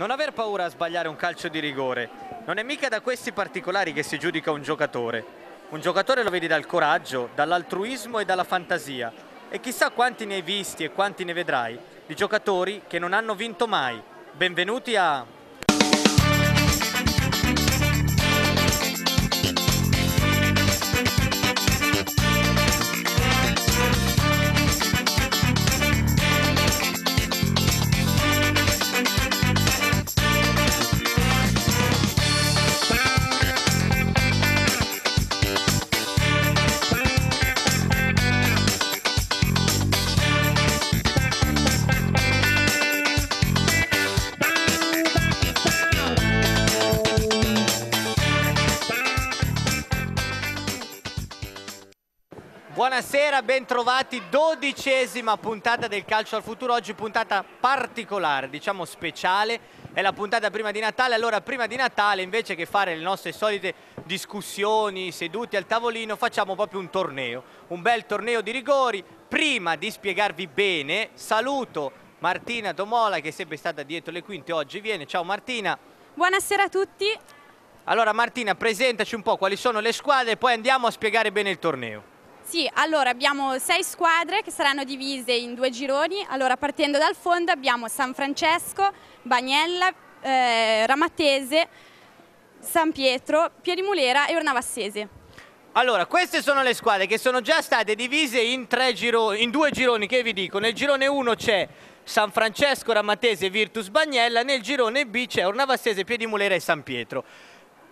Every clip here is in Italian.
Non aver paura a sbagliare un calcio di rigore. Non è mica da questi particolari che si giudica un giocatore. Un giocatore lo vedi dal coraggio, dall'altruismo e dalla fantasia. E chissà quanti ne hai visti e quanti ne vedrai di giocatori che non hanno vinto mai. Benvenuti a Buonasera, bentrovati, dodicesima puntata del Calcio al Futuro, oggi puntata particolare, diciamo speciale, è la puntata prima di Natale, allora prima di Natale invece che fare le nostre solite discussioni seduti al tavolino facciamo proprio un torneo, un bel torneo di rigori, prima di spiegarvi bene saluto Martina Domola che è sempre stata dietro le quinte, oggi viene, ciao Martina. Buonasera a tutti. Allora Martina presentaci un po' quali sono le squadre e poi andiamo a spiegare bene il torneo. Sì, allora abbiamo sei squadre che saranno divise in due gironi. Allora partendo dal fondo abbiamo San Francesco, Bagnella, eh, Ramatese, San Pietro, Piedimulera e Ornavassese. Allora, queste sono le squadre che sono già state divise in, gironi, in due gironi che vi dico. Nel girone 1 c'è San Francesco, Ramatese, Virtus Bagnella, nel girone B c'è Ornavassese, Piedimulera e San Pietro.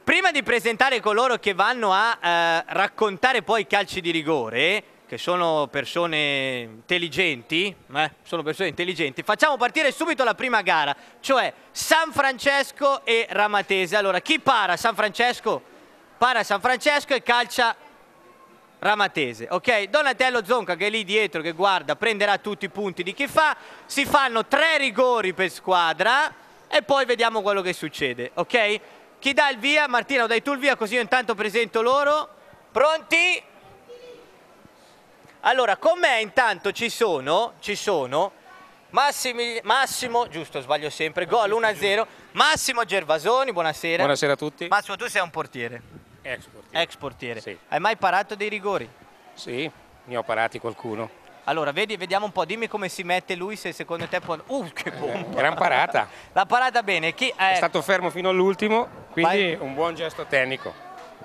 Prima di presentare coloro che vanno a eh, raccontare poi i calci di rigore, che sono persone intelligenti, eh, sono persone intelligenti, facciamo partire subito la prima gara, cioè San Francesco e Ramatese. Allora, chi para San Francesco? Para San Francesco e calcia Ramatese, ok? Donatello Zonca che è lì dietro, che guarda, prenderà tutti i punti di chi fa, si fanno tre rigori per squadra e poi vediamo quello che succede, ok? Chi dà il via? Martina, dai tu il via così io intanto presento loro. Pronti? Allora, con me intanto ci sono, ci sono Massimi, Massimo, giusto, sbaglio sempre, gol 1-0. Massimo Gervasoni, buonasera. Buonasera a tutti. Massimo, tu sei un portiere. Ex portiere. Ex portiere. Sì. Hai mai parato dei rigori? Sì, ne ho parati qualcuno. Allora, vedi, vediamo un po', dimmi come si mette lui se secondo te può... Uh, che bomba! Gran parata. La parata bene. Chi, eh... È stato fermo fino all'ultimo, quindi Vai. un buon gesto tecnico.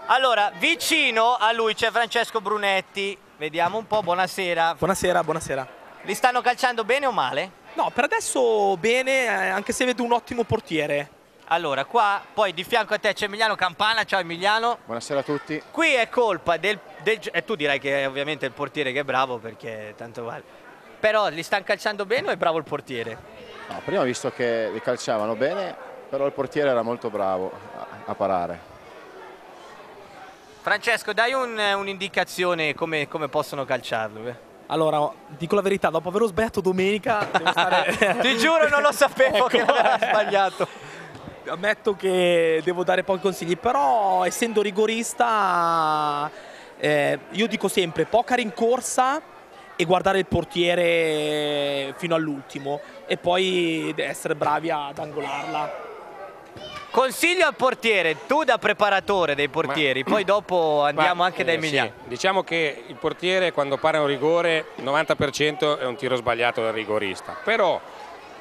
Allora, vicino a lui c'è Francesco Brunetti. Vediamo un po', buonasera. Buonasera, buonasera. Li stanno calciando bene o male? No, per adesso bene, eh, anche se vedo un ottimo portiere. Allora, qua poi di fianco a te c'è Emiliano Campana, ciao Emiliano. Buonasera a tutti. Qui è colpa del, del e tu dirai che è ovviamente il portiere che è bravo perché tanto vale. Però li stanno calciando bene o è bravo il portiere? No, prima ho visto che li calciavano bene, però il portiere era molto bravo a, a parare. Francesco, dai un'indicazione un come, come, possono calciarlo. Eh? Allora, dico la verità, dopo averlo sbagliato domenica... Stare... Ti giuro non lo sapevo ecco. che aveva sbagliato ammetto che devo dare pochi consigli, però essendo rigorista eh, io dico sempre poca rincorsa e guardare il portiere fino all'ultimo e poi essere bravi ad angolarla. Consiglio al portiere, tu da preparatore dei portieri, Ma, poi dopo andiamo ma, anche da Emiliano. Sì. Diciamo che il portiere quando para un rigore, 90% è un tiro sbagliato del rigorista, però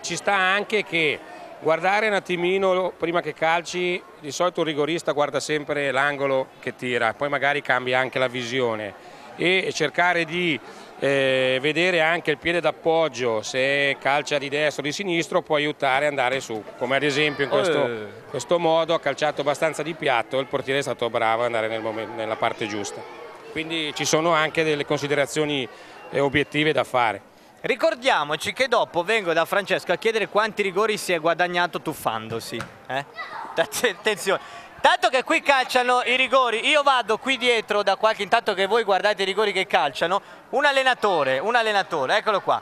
ci sta anche che guardare un attimino prima che calci, di solito un rigorista guarda sempre l'angolo che tira, poi magari cambia anche la visione e cercare di eh, vedere anche il piede d'appoggio, se calcia di destra o di sinistro può aiutare ad andare su, come ad esempio in questo, eh. questo modo ha calciato abbastanza di piatto, il portiere è stato bravo ad andare nel momento, nella parte giusta. Quindi ci sono anche delle considerazioni eh, obiettive da fare. Ricordiamoci che dopo vengo da Francesco a chiedere quanti rigori si è guadagnato tuffandosi. Eh? Attenzione. Tanto che qui calciano i rigori, io vado qui dietro da qualche, intanto che voi guardate i rigori che calciano, un allenatore, un allenatore, eccolo qua.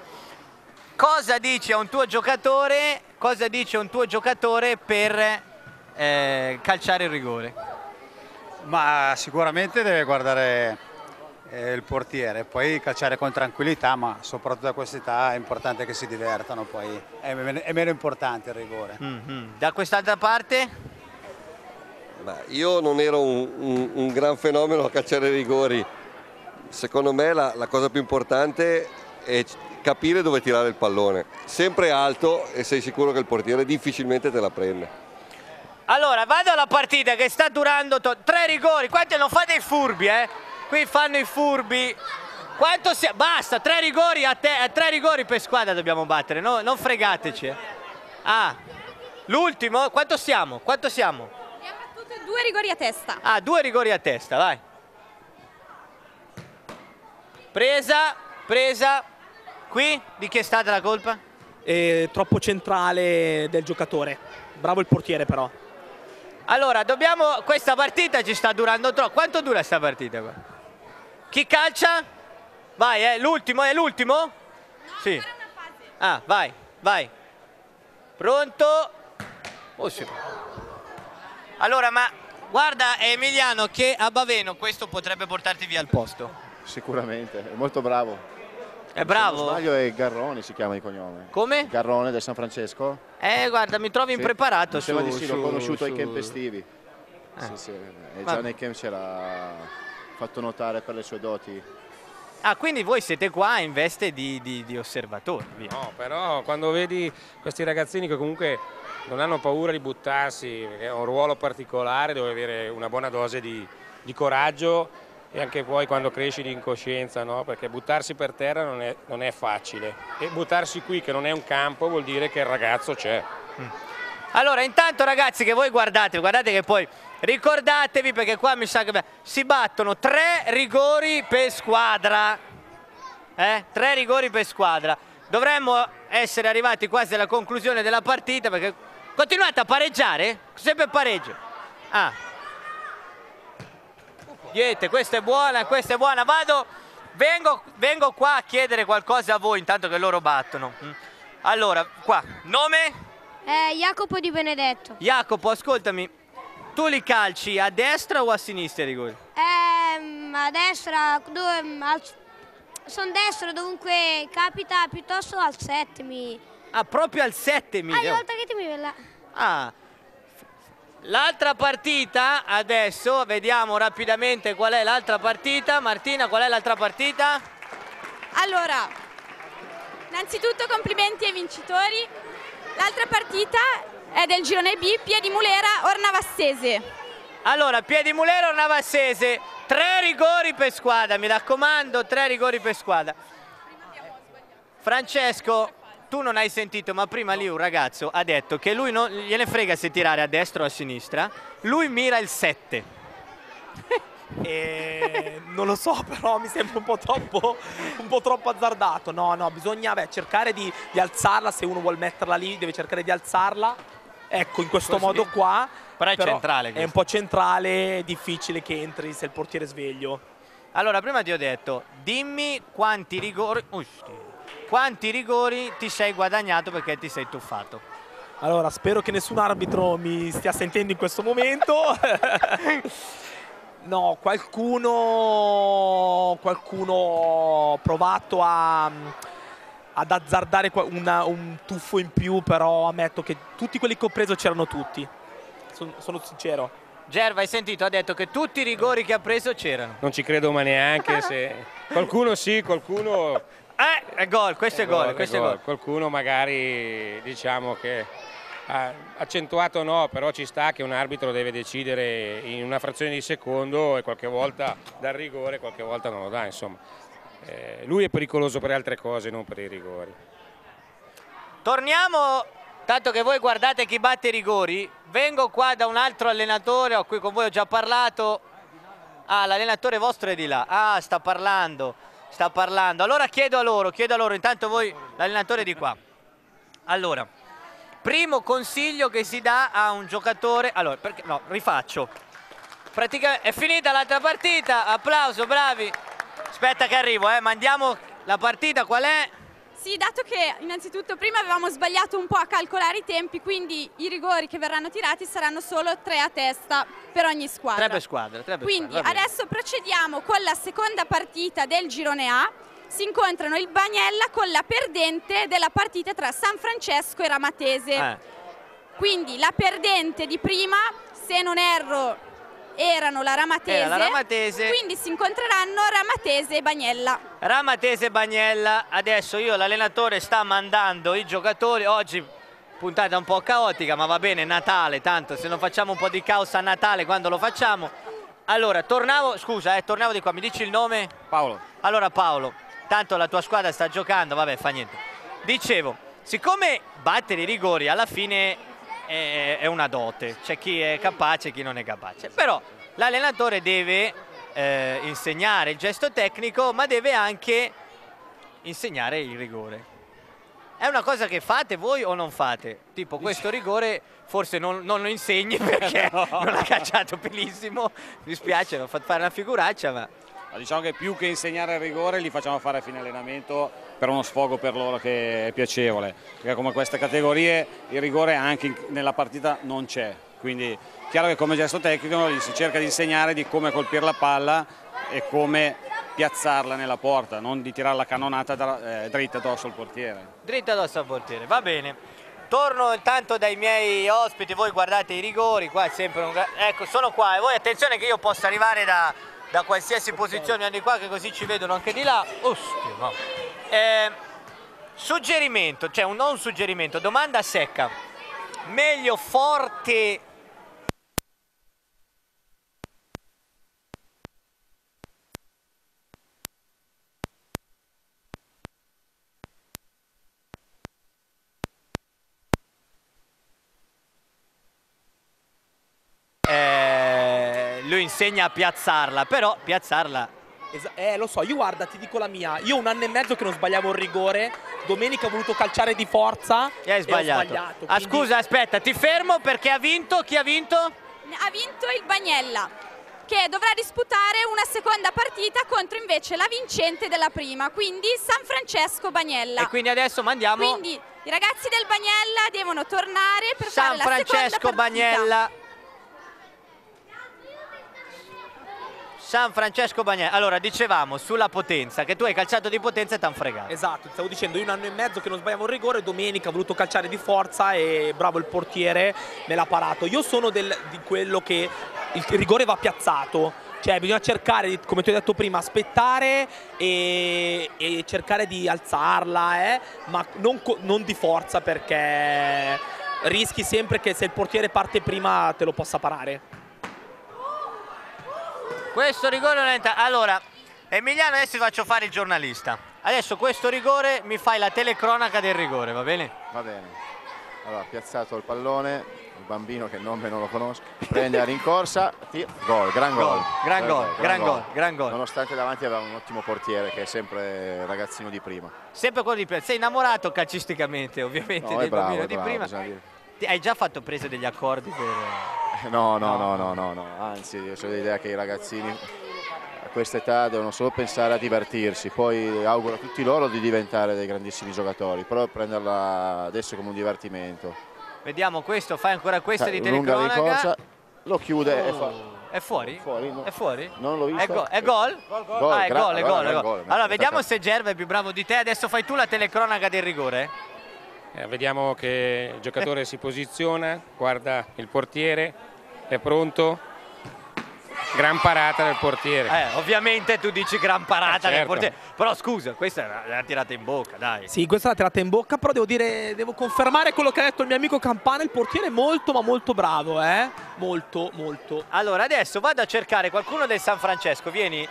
Cosa dice un tuo giocatore, cosa dice un tuo giocatore per eh, calciare il rigore? Ma sicuramente deve guardare il portiere, poi calciare con tranquillità, ma soprattutto a questa età è importante che si divertano, poi è, meno- è meno importante il rigore. Mhm. Da quest'altra parte? Ma io non ero un, un- un gran fenomeno a calciare i rigori. Secondo me la, la cosa più importante è capire dove tirare il pallone. Sempre alto e sei sicuro che il portiere difficilmente te la prende. Allora, vado alla partita che sta durando to- tre rigori. Quanti non fate i furbi, eh? Qui fanno i furbi. Quanto sia... Basta, tre rigori a te, eh, tre rigori per squadra dobbiamo battere, no? non fregateci. eh. Ah, l'ultimo? Quanto siamo? Quanto siamo? Abbiamo battuto due rigori a testa. Ah, due rigori a testa, vai. Presa, presa. Qui? Di chi è stata la colpa? È troppo centrale del giocatore. Bravo il portiere però. Allora, dobbiamo. Questa partita ci sta durando troppo. Quanto dura sta partita qua? Chi calcia? Vai, eh, l'ultimo, è l'ultimo? Sì. Ah, vai, vai. Pronto? Oh, sì. Allora, ma guarda Emiliano che a Baveno questo potrebbe portarti via al posto. Sicuramente, è molto bravo. È Se non bravo? sbaglio è Garroni si chiama di cognome. Come? Garrone del San Francesco? Eh, guarda, mi trovi Sì. impreparato Mi su, sembra di sì, l'ho su- conosciuto ai su- camp estivi. Sì, sì, e Vabbè. già nei camp si era fatto notare per le sue doti. Ah, quindi voi siete qua in veste di, di, di osservatori. via. No, però quando vedi questi ragazzini che comunque non hanno paura di buttarsi, perché è un ruolo particolare, dove avere una buona dose di, di coraggio e anche poi quando cresci di incoscienza, no? perché buttarsi per terra non è, non è facile e buttarsi qui che non è un campo vuol dire che il ragazzo c'è. Allora, intanto ragazzi che voi guardate, guardate che poi ricordatevi perché qua mi sa che si battono tre rigori per squadra. Eh? Tre rigori per squadra. Dovremmo essere arrivati quasi alla conclusione della partita perché continuate a pareggiare? Sempre pareggio. Ah. Niente, questa è buona, questa è buona. Vado, vengo, vengo qua a chiedere qualcosa a voi intanto che loro battono. Mm. Allora, qua, nome? Eh, Jacopo Di Benedetto. Jacopo, ascoltami, tu li calci a destra o a sinistra i rigori? Ehm, a destra, dove, al, sono destro dovunque capita, piuttosto al 7 mi... Ah, proprio al 7 Ah, Emilio. volta che ti mi vela. Ah. L'altra partita, adesso vediamo rapidamente qual è l'altra partita. Martina, qual è l'altra partita? Allora, innanzitutto complimenti ai vincitori. L'altra partita è del girone B, Piedimulera, Ornavassese. Allora, Piedimulero Navassese, tre rigori per squadra, mi raccomando, tre rigori per squadra. Francesco, tu non hai sentito, ma prima lì un ragazzo ha detto che lui non gliene frega se tirare a destra o a sinistra, lui mira il 7. E non lo so, però mi sembra un po' troppo, un po' troppo azzardato. No, no, bisogna beh, cercare di, di alzarla. Se uno vuole metterla lì, deve cercare di alzarla. Ecco, in questo Così. modo qua. Però è centrale È questo. un po' centrale, è difficile che entri se il portiere è sveglio. Allora, prima ti ho detto, dimmi quanti rigori, Usti. quanti rigori ti sei guadagnato perché ti sei tuffato. Allora, spero che nessun arbitro mi stia sentendo in questo momento. no, qualcuno, qualcuno ha provato a, ad azzardare una- un tuffo in più, però ammetto che tutti quelli che ho preso c'erano tutti. Son- sono sincero. Gerva, hai sentito? Ha detto che tutti i rigori che ha preso c'erano. Non ci credo ma neanche se... Qualcuno sì, qualcuno... Eh, è gol, questo è gol, questo è gol. Qualcuno magari diciamo che accentuato no, però ci sta che un arbitro deve decidere in una frazione di secondo e qualche volta dà il rigore, qualche volta non lo dà, insomma. Eh, lui è pericoloso per altre cose, non per i rigori. Torniamo, tanto che voi guardate chi batte i rigori, vengo qua da un altro allenatore a cui con voi ho già parlato. Ah, l'allenatore vostro è di là. Ah, sta parlando, sta parlando. Allora chiedo a loro, chiedo a loro, intanto voi, l'allenatore di qua. Allora, primo consiglio che si dà a un giocatore... Allora, perché, no, rifaccio. Praticamente è finita l'altra partita, applauso, bravi. Aspetta che arrivo, eh, mandiamo la partita, qual è? Sì, dato che innanzitutto prima avevamo sbagliato un po' a calcolare i tempi, quindi i rigori che verranno tirati saranno solo tre a testa per ogni squadra. Tre per squadra, tre per Quindi squadra, adesso procediamo con la seconda partita del girone A. Si incontrano il Bagnella con la perdente della partita tra San Francesco e Ramatese. Eh. Quindi la perdente di prima, se non erro, erano la Ramatese. Era la Ramatese. Quindi si incontreranno Ramatese e Bagnella. Ramatese Bagnella, adesso io l'allenatore sta mandando i giocatori, oggi puntata un po' caotica ma va bene, Natale, tanto se non facciamo un po' di caos a Natale quando lo facciamo. Allora, tornavo, scusa, eh, tornavo di qua, mi dici il nome? Paolo. Allora Paolo, tanto la tua squadra sta giocando, vabbè fa niente. Dicevo, siccome battere i rigori alla fine è, è una dote, c'è chi è capace e chi non è capace, però l'allenatore deve eh, insegnare il gesto tecnico ma deve anche insegnare il rigore. È una cosa che fate voi o non fate? Tipo questo rigore forse non, non lo insegni perché non ha calciato benissimo, mi spiace, ho fatto fare una figuraccia ma... Ma Diciamo che più che insegnare il rigore li facciamo fare a fine allenamento per uno sfogo per loro che è piacevole, perché come queste categorie il rigore anche nella partita non c'è, quindi chiaro che come gesto tecnico si cerca di insegnare di come colpire la palla e come piazzarla nella porta, non di tirare la cannonata eh, dritta addosso al portiere. Dritta addosso al portiere, va bene. Torno intanto dai miei ospiti, voi guardate i rigori, qua è sempre un... Ecco, sono qua e voi attenzione che io possa arrivare da, da qualsiasi posizione, di qua che così ci vedono anche di là. Ostia. Eh, suggerimento, cioè un, non suggerimento, domanda secca. Meglio forte... Eh, lui insegna a piazzarla, però piazzarla eh, lo so, io guarda, ti dico la mia. Io un anno e mezzo che non sbagliavo un rigore. Domenica ho voluto calciare di forza. e hai e ho sbagliato. ah, quindi- scusa, aspetta, ti fermo perché ha vinto. Chi ha vinto? Ha vinto il Bagnella che dovrà disputare una seconda partita contro invece la vincente della prima, quindi San Francesco Bagnella. E quindi adesso mandiamo Quindi i ragazzi del Bagnella devono tornare per San fare la seconda Francesco partita. Bagnella. San Francesco Bagnella. Allora, dicevamo sulla potenza, che tu hai calciato di potenza e t'han fregato. Esatto, ti stavo dicendo, io un anno e mezzo che non sbagliavo un rigore, domenica ho voluto calciare di forza e bravo il portiere me l'ha parato. Io sono del- di quello che il rigore va piazzato, cioè bisogna cercare, di, come ti ho detto prima, aspettare e, e cercare di alzarla, eh, ma non, non di forza perché rischi sempre che se il portiere parte prima te lo possa parare. Questo rigore non entra- Allora, Emiliano, adesso ti faccio fare il giornalista. Adesso questo rigore mi fai la telecronaca del rigore, va bene? Va bene. Allora, piazzato il pallone, il bambino che nome non lo conosco, prende la rincorsa, tira, gol, gran gol. Gol, gran gol, gran gol, gran gol. Nonostante davanti aveva un ottimo portiere che è sempre ragazzino di prima. Sempre quello di prima. Sei innamorato calcisticamente, ovviamente, No, del bravo, bambino è di bravo, prima. Hai già fatto prese degli accordi per... No, no, no, no, no, no. anzi io ho l'idea che i ragazzini a questa età devono solo pensare a divertirsi, poi auguro a tutti loro di diventare dei grandissimi giocatori, però prenderla adesso come un divertimento. Vediamo questo, fai ancora questa Sai, di lunga telecronaca. lo chiude e fa... Oh, È fuori? Fuori, no. È fuori? Non l'ho visto. È, go- è gol? Gol, ah, è gol, è allora, gol, è gol. gol. Allora, è vediamo se Gerva è più bravo di te. Adesso fai tu la telecronaca del rigore. Eh, vediamo che il giocatore si posiziona, guarda il portiere, è pronto. Gran parata del portiere. Eh, ovviamente tu dici gran parata Eh, del certo. portiere. Però scusa, questa è una tirata in bocca, dai. Sì, questa l'ha tirata in bocca, però devo dire, devo confermare quello che ha detto il mio amico Campana, il portiere è molto ma molto bravo, eh? Molto, molto. Allora, adesso vado a cercare qualcuno del San Francesco, vieni.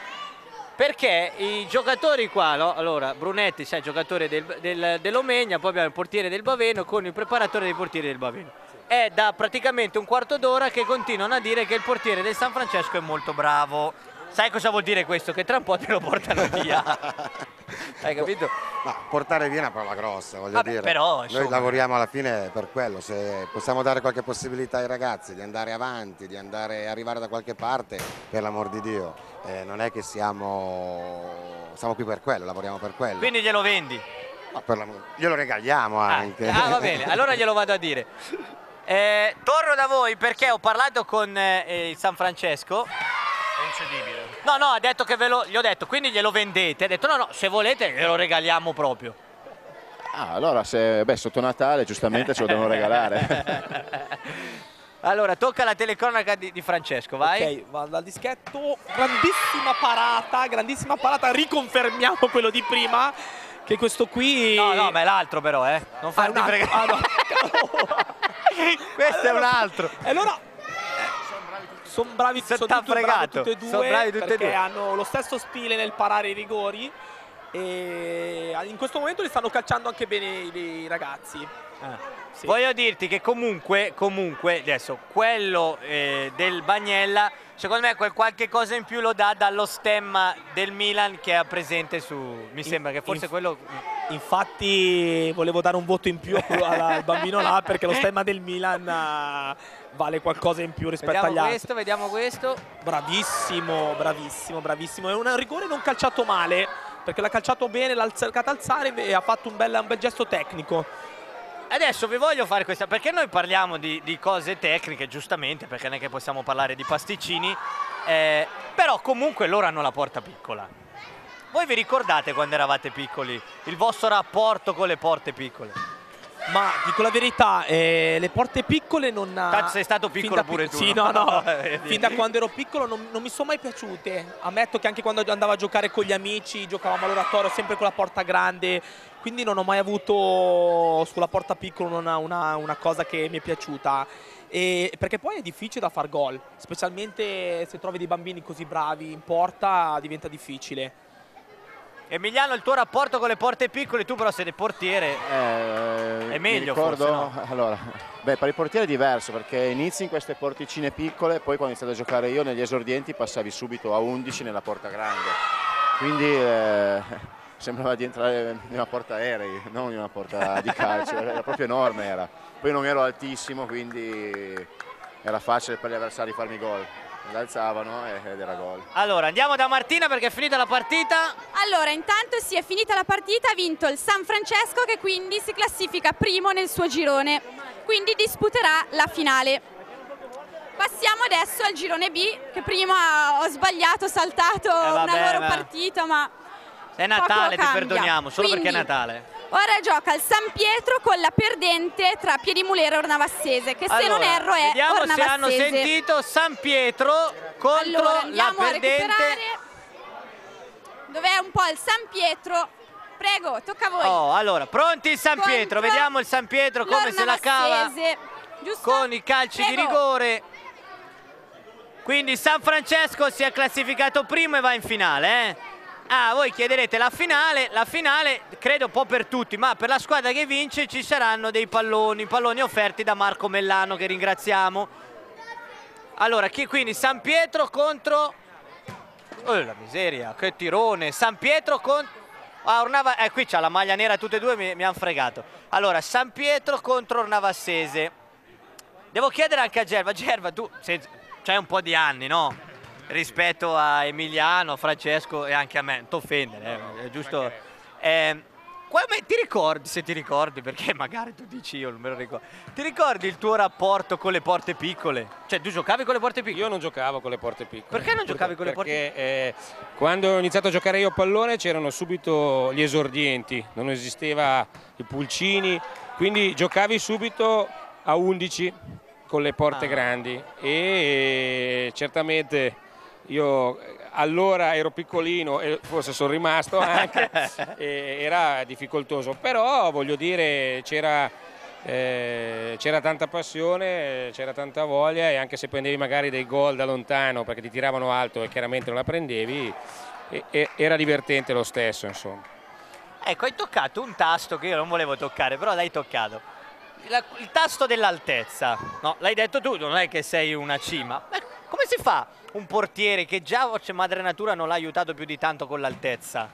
Perché i giocatori qua, no? allora Brunetti, sai, giocatore del, del- dell'Omegna, poi abbiamo il portiere del Baveno con il preparatore dei portieri del Baveno. È da praticamente un quarto d'ora che continuano a dire che il portiere del San Francesco è molto bravo. Sai cosa vuol dire questo? Che tra un po' te lo portano via. Hai capito? Ma portare via è una parola grossa, voglio Vabbè, dire. però, insomma. Noi lavoriamo alla fine per quello, se possiamo dare qualche possibilità ai ragazzi di andare avanti, di andare, arrivare da qualche parte, per l'amor di Dio, eh, non è che siamo, siamo qui per quello, lavoriamo per quello. Quindi glielo vendi. Ma per glielo regaliamo anche. Ah, va bene, allora glielo vado a dire. Eh, torno da voi perché ho parlato con eh, il San Francesco. È incedibile. No, no, ha detto che ve lo. Gli ho detto, quindi glielo vendete. Ha detto, no, no, se volete glielo regaliamo proprio. Ah, allora, se, beh, sotto Natale giustamente ce lo devono regalare. Allora, tocca la telecronaca di, di Francesco, vai. Ok, vado dal dischetto. Grandissima parata, grandissima parata. Riconfermiamo quello di prima. Che questo qui. No, no, ma è l'altro però, eh. Non farti altro. fregare. Ah, no. Questo è un altro. E allora. Sono bravi, t'ha tutti bravi tutti e due Sono bravi tutti e due. hanno lo stesso stile nel parare i rigori e in questo momento li stanno calciando anche bene i, i ragazzi. Sì. Voglio dirti che comunque, comunque, adesso, quello eh, del Bagnella, secondo me quel qualche cosa in più lo dà dallo stemma del Milan che ha presente su... Mi sembra che forse inf- quello... Infatti volevo dare un voto in più al bambino là perché lo stemma del Milan eh, vale qualcosa in più rispetto Vediamo agli altri. questo, vediamo questo. Bravissimo, bravissimo, bravissimo. È un rigore non calciato male perché l'ha calciato bene, l'ha cercato alzare e ha fatto un bel, un bel gesto tecnico. Adesso vi voglio fare questa, perché noi parliamo di, di cose tecniche, giustamente, perché non è che possiamo parlare di pasticcini, eh, però comunque loro hanno la porta piccola. Voi vi ricordate quando eravate piccoli il vostro rapporto con le porte piccole? Ma dico la verità, eh, le porte piccole non... Tanto sei stato piccolo pure pic- tu, Sì, no? no. Vedi. fin da quando ero piccolo non, non mi sono mai piaciute. Ammetto che anche quando andavo a giocare con gli amici, giocavamo all'oratorio sempre con la porta grande, quindi non ho mai avuto sulla porta piccola una, una- una cosa che mi è piaciuta. E- perché poi è difficile da far gol, specialmente se trovi dei bambini così bravi in porta diventa difficile. Emiliano, il tuo rapporto con le porte piccole, tu però sei del portiere. Eh, È meglio ricordo, forse, no? Allora, beh, per il portiere è diverso perché inizi in queste porticine piccole, poi quando ho iniziato a giocare io negli esordienti passavi subito a 11 nella porta grande. Quindi eh, sembrava di entrare in una porta aerei, non in una porta di calcio, era proprio enorme era. Poi non ero altissimo, quindi era facile per gli avversari farmi gol. L'alzavano ed era gol. Allora, andiamo da Martina perché è finita la partita. Allora, intanto si è finita la partita, ha vinto il San Francesco che quindi si classifica primo nel suo girone, quindi disputerà la finale. Passiamo adesso al girone B, che prima ho sbagliato, ho saltato Eh, vabbè, una loro partita, ma È Natale, ti perdoniamo, solo perché è Quindi, Natale. ora gioca il San Pietro con la perdente tra Piedimulera e Ornavassese, che se Allora, non erro è vediamo se Ornavassese. hanno sentito San Pietro contro Allora, la perdente. Dov'è un po' il San Pietro? Prego, tocca a voi. Oh, allora, pronti il San Contro Pietro, vediamo il San Pietro come se la cava giusto? con i calci di Prego. rigore. Quindi San Francesco si è classificato primo e va in finale, eh? Ah, voi chiederete la finale, la finale credo un po' per tutti, ma per la squadra che vince ci saranno dei palloni, palloni offerti da Marco Mellano che ringraziamo. Allora, chi quindi San Pietro contro Oh, la miseria, che tirone. San Pietro contro... Ah, Ornava... Eh, qui c'ha la maglia nera tutte e due, mi, mi hanno fregato. Allora, San Pietro contro Ornavassese. Devo chiedere anche a Gerva. Gerva, tu sei- c'hai un po' di anni, no? Rispetto a Emiliano, Francesco e anche a me. Non t'offendere, eh, è giusto... Eh, come- ti ricordi, se ti ricordi, perché magari tu dici io non me lo ricordo. Ti ricordi il tuo rapporto con le porte piccole? Cioè, tu giocavi con le porte piccole? Io non giocavo con le porte piccole. Perché non giocavi con le porte Perché eh, quando ho iniziato a giocare io a pallone c'erano subito gli esordienti, non esisteva i pulcini, quindi giocavi subito a 11 con le porte Ah. grandi e certamente io allora ero piccolino e forse sono rimasto anche, era difficoltoso, però voglio dire c'era eh, c'era tanta passione, c'era tanta voglia e anche se prendevi magari dei gol da lontano perché ti tiravano alto e chiaramente non la prendevi, e- e- era divertente lo stesso insomma. Ecco, hai toccato un tasto che io non volevo toccare, però l'hai toccato. La- il tasto dell'altezza. No, l'hai detto tu, non è che sei una cima. Ma come si fa un portiere che già c'è madre natura non l'ha aiutato più di tanto con l'altezza?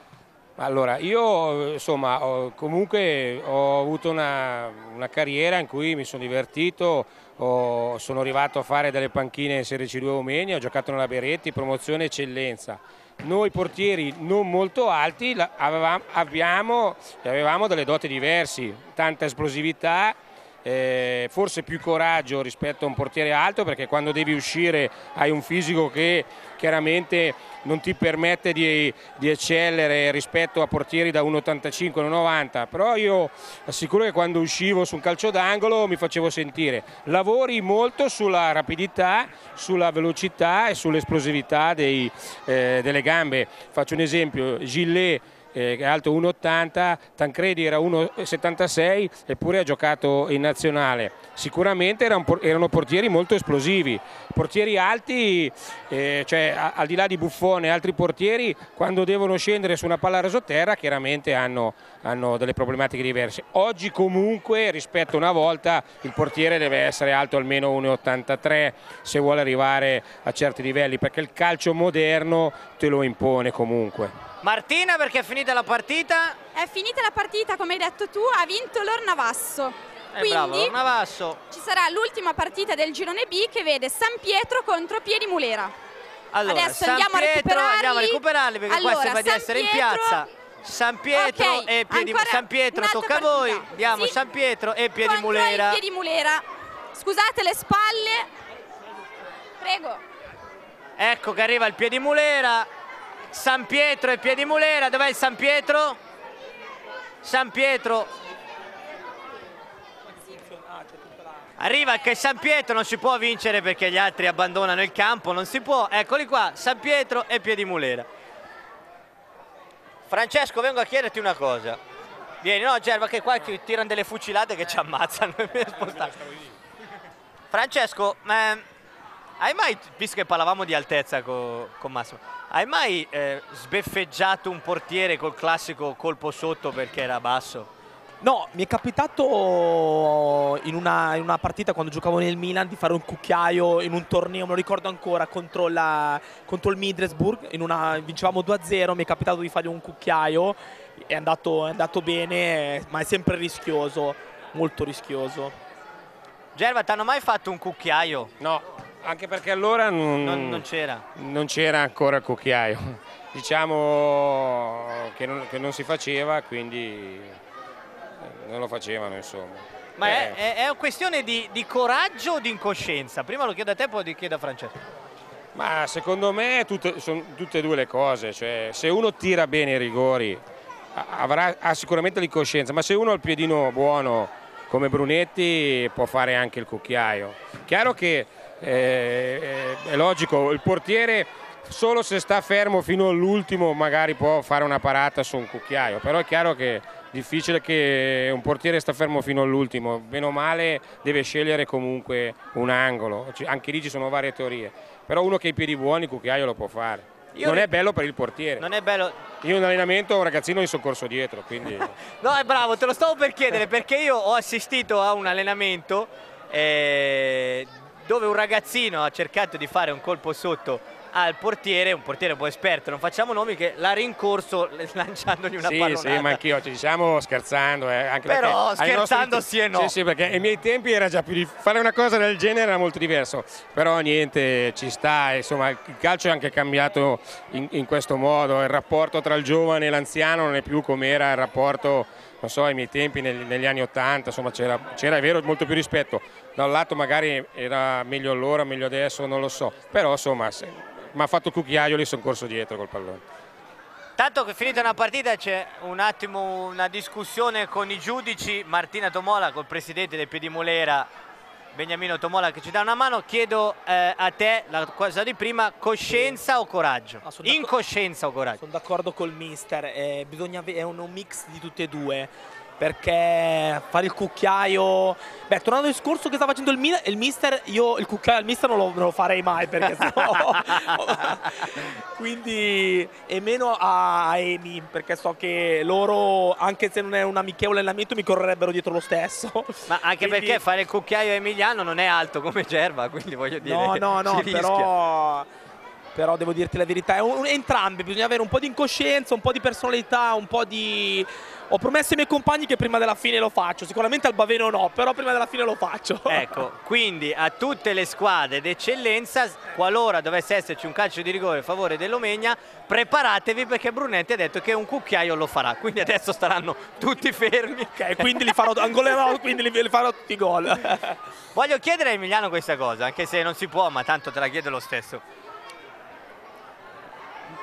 Allora, io insomma ho- comunque ho avuto una, una carriera in cui mi sono divertito, ho- sono arrivato a fare delle panchine in Serie C2 Omegna, ho giocato nella Beretti, promozione eccellenza. noi portieri non molto alti avevamo, abbiamo, avevamo delle doti diversi, tanta esplosività, eh, forse più coraggio rispetto a un portiere alto perché quando devi uscire hai un fisico che chiaramente non ti permette di, di eccellere rispetto a portieri da 1,85 1,90 però io assicuro che quando uscivo su un calcio d'angolo mi facevo sentire. Lavori molto sulla rapidità sulla velocità e sull'esplosività eh, delle gambe. Faccio un esempio Gillet eh, alto 1,80, Tancredi era 1,76 eppure ha giocato in nazionale. Sicuramente erano, erano portieri molto esplosivi, portieri alti, eh, cioè a- al di là di Buffone e altri portieri, quando devono scendere su una palla rasoterra chiaramente hanno, hanno delle problematiche diverse. Oggi comunque rispetto a una volta il portiere deve essere alto almeno 1,83 se vuole arrivare a certi livelli perché il calcio moderno te lo impone comunque. Martina perché è finita la partita? È finita la partita, come hai detto tu, ha vinto l'Ornavasso. Eh, Quindi bravo, Navasso. ci sarà l'ultima partita del girone B che vede San Pietro contro Piedimulera. Allora, Adesso San andiamo a Pietro, recuperarli. andiamo a recuperarli perché qua Allora, sembra di essere in Pietro- piazza. San Pietro Ok, e Piedi San Pietro tocca a voi. partita. Diamo Sì. San Pietro e Contro Piedimulera. il Piedimulera. Scusate le spalle. Prego. Ecco che arriva il Piedimulera. San Pietro e Piedimulera. Dov'è il San Pietro? San Pietro. Arriva che San Pietro non si può vincere perché gli altri abbandonano il campo, non si può. Eccoli qua, San Pietro e Piedimulera. Francesco, vengo a chiederti una cosa. Vieni, no, Gerva, che qua ti tirano delle fucilate che ci ammazzano. Francesco, ehm, hai mai, visto che parlavamo di altezza co- con Massimo, hai mai eh, sbeffeggiato un portiere col classico colpo sotto perché era basso? No, mi è capitato in una, in una partita quando giocavo nel Milan di fare un cucchiaio in un torneo, me lo ricordo ancora, contro, la- contro il Middlesbrough, in una- vincevamo 2-0, mi è capitato di fare un cucchiaio, è andato, è andato bene, ma è sempre rischioso, molto rischioso. Gerva, ti hanno mai fatto un cucchiaio? No, anche perché allora non, Non, non c'era. non c'era ancora il cucchiaio. Diciamo che non, che non si faceva, quindi eh, non lo facevano insomma. Ma Eh, è, è- una questione di, di coraggio o di incoscienza? Prima lo chiedo a te, poi lo chiedo a Francesco. Ma secondo me tutte, sono tutte e due le cose, cioè se uno tira bene i rigori avrà, ha sicuramente l'incoscienza, ma se uno ha il piedino buono come Brunetti può fare anche il cucchiaio. Chiaro che eh, è logico, il portiere solo se sta fermo fino all'ultimo magari può fare una parata su un cucchiaio, però è chiaro che è difficile che un portiere sta fermo fino all'ultimo, bene o male deve scegliere comunque un angolo, anche lì ci sono varie teorie, però uno che ha i piedi buoni il cucchiaio lo può fare. Io non è bello per il portiere. Non è bello. Io in allenamento a un ragazzino gli sono corso dietro, quindi... No, è bravo, te lo stavo per chiedere perché io ho assistito a un allenamento eh, dove un ragazzino ha cercato di fare un colpo sotto al portiere, un portiere un po' esperto, non facciamo nomi, che l'ha rincorso lanciandogli una sì, pallonata. sì, ma anch'io ci diciamo scherzando. eh, anche Però scherzando nostri- sì e no. Sì, sì, perché ai miei tempi era già più di fare una cosa del genere era molto diverso. Però niente, ci sta, insomma, il calcio è anche cambiato in, in questo modo. Il rapporto tra il giovane e l'anziano non è più come era il rapporto, non so, ai miei tempi, negli, negli anni Ottanta, insomma, c'era, è vero, molto più rispetto. Da un lato magari era meglio allora, meglio adesso, non lo so. Però, insomma, mi ha fatto cucchiaio, gli sono corso dietro col pallone. Tanto che finita una partita c'è un attimo una discussione con i giudici, Martina Tomola col presidente del Piedimolera, Beniamino Tomola che ci dà una mano, chiedo eh, a te la cosa di prima, coscienza o coraggio? Ah, d'accordo- Incoscienza o coraggio? Sono d'accordo col mister, eh, bisogna è un mix di tutte e due. Perché fare il cucchiaio. Beh, tornando al discorso che sta facendo il, Milan- il mister, io il cucchiaio al mister non lo, non lo farei mai perché sennò. Quindi. E meno a, Emi, perché so che loro, anche se non è un amichevole allenamento, mi correrebbero dietro lo stesso. Ma anche Quindi- perché fare il cucchiaio a Emiliano non è alto come Gerva, quindi voglio dire... No, no, no, rischia. però però devo dirti la verità, entrambi, bisogna avere un po' di incoscienza, un po' di personalità, un po' di... Ho promesso ai miei compagni che prima della fine lo faccio, sicuramente al Baveno no, però prima della fine lo faccio. Ecco, quindi a tutte le squadre d'eccellenza, qualora dovesse esserci un calcio di rigore a favore dell'Omegna, preparatevi perché Brunetti ha detto che un cucchiaio lo farà, quindi adesso staranno tutti fermi. Ok, quindi li farò, angolerò, quindi li, li farò tutti i gol. Voglio chiedere a Emiliano questa cosa, anche se non si può, ma tanto te la chiedo lo stesso.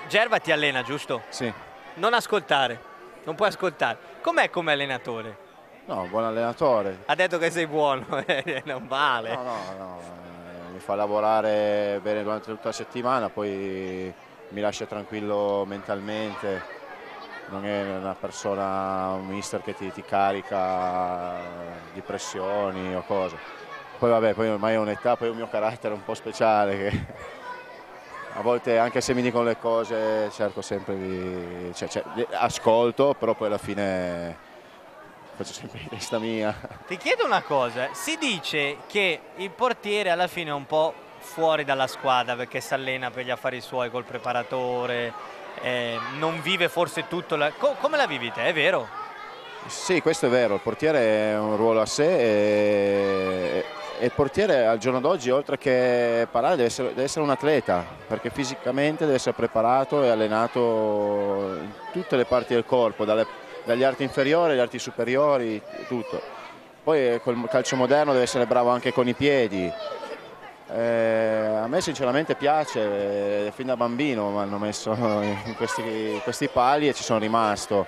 Gerva ti allena, giusto? Sì. Non ascoltare, non puoi ascoltare. Com'è come allenatore? No, buon allenatore. Ha detto che sei buono, eh, non vale. No, no, no, eh, mi fa lavorare bene durante tutta la settimana, poi mi lascia tranquillo mentalmente. Non è una persona, un mister che ti, ti carica di pressioni o cose. Poi vabbè, poi ormai è un'età, poi ho un mio carattere un po' speciale che a volte anche se mi dicono le cose cerco sempre di, cioè, cioè, ascolto, però poi alla fine faccio sempre di testa mia. Ti chiedo una cosa, si dice che il portiere alla fine è un po' fuori dalla squadra perché si allena per gli affari suoi col preparatore, eh, non vive forse tutto, la... Co come la vivi te, è vero? Sì, questo è vero, il portiere è un ruolo a sé e, e il portiere al giorno d'oggi oltre che parare deve essere, deve essere, un atleta perché fisicamente deve essere preparato e allenato in tutte le parti del corpo, dalle, dagli arti inferiori agli arti superiori, tutto. Poi col calcio moderno deve essere bravo anche con i piedi. Eh, a me sinceramente piace, eh, fin da bambino mi hanno messo in questi, questi pali e ci sono rimasto.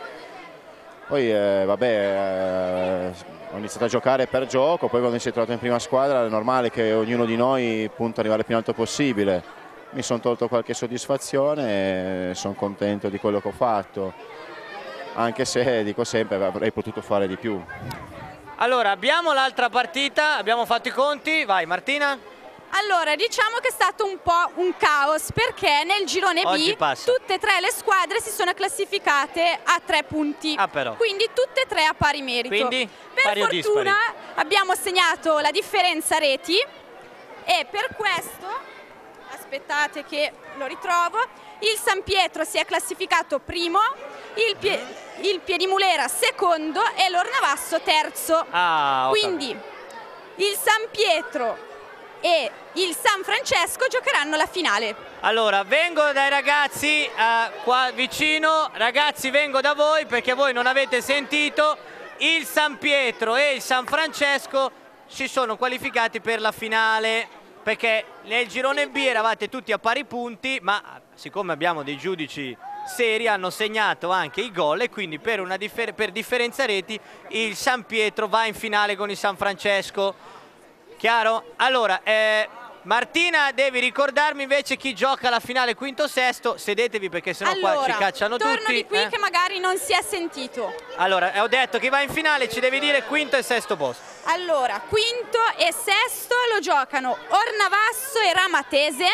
Poi eh, vabbè, eh, ho iniziato a giocare per gioco, poi quando mi è trovato in prima squadra è normale che ognuno di noi punta ad arrivare il più alto possibile. Mi sono tolto qualche soddisfazione e sono contento di quello che ho fatto, anche se dico sempre avrei potuto fare di più. Allora, abbiamo l'altra partita, abbiamo fatto i conti, vai Martina. Allora, diciamo che è stato un po' un caos perché nel girone B tutte e tre le squadre si sono classificate a tre punti. Ah, però. Quindi tutte e tre a pari merito. Quindi, per fortuna abbiamo segnato la differenza reti e per questo, aspettate che lo ritrovo, il San Pietro si è classificato primo, il, Pie il Piedimulera secondo e l'Ornavasso terzo. Ah, Quindi il San Pietro e il San Francesco giocheranno la finale. Allora, vengo dai ragazzi eh, qua vicino, ragazzi vengo da voi perché voi non avete sentito, il San Pietro e il San Francesco si sono qualificati per la finale perché nel girone B eravate tutti a pari punti ma siccome abbiamo dei giudici seri hanno segnato anche i gol e quindi per, differ per differenza reti il San Pietro va in finale con il San Francesco Chiaro? Allora, eh, Martina devi ricordarmi invece chi gioca la finale quinto-sesto, sedetevi perché sennò allora, qua ci cacciano torno tutti. di qui eh? che magari non si è sentito. Allora, eh, ho detto che va in finale, ci devi dire quinto e sesto posto. Allora, quinto e sesto lo giocano Ornavasso e Ramatese.